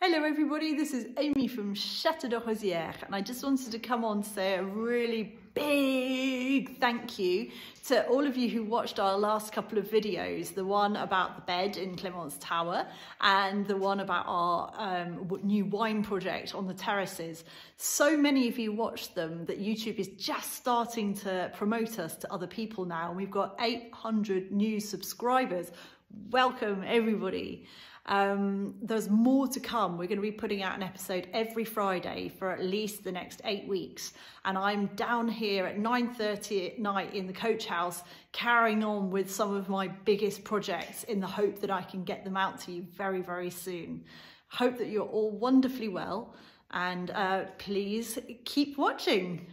Hello everybody, this is Amy from Chateau de Rosières and I just wanted to come on to say a really big thank you to all of you who watched our last couple of videos, the one about the bed in Clément's Tower and the one about our um, new wine project on the terraces. So many of you watched them that YouTube is just starting to promote us to other people now and we've got 800 new subscribers. Welcome everybody. Um, there's more to come. We're going to be putting out an episode every Friday for at least the next eight weeks. And I'm down here at 9.30 at night in the coach house, carrying on with some of my biggest projects in the hope that I can get them out to you very, very soon. Hope that you're all wonderfully well and uh, please keep watching.